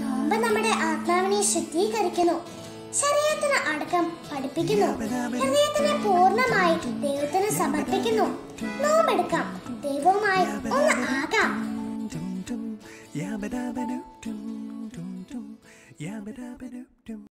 നോമ്പ് നമ്മുടെ ആത്മാവിനെ ശുദ്ധീകരിക്കുന്നു. ശരീരത്തിന് അടക്കം പഠിപ്പിക്കുന്നു. ഹൃദയത്തിനെ പൂർണമായി ദൈവത്തിന് സമർപ്പിക്കുന്നു. നോമ്പെടുക്കാം. ദൈവവുമായി ഒന്ന് ആകാം. Yabba dabba doo doo doo doo. Yabba dabba doo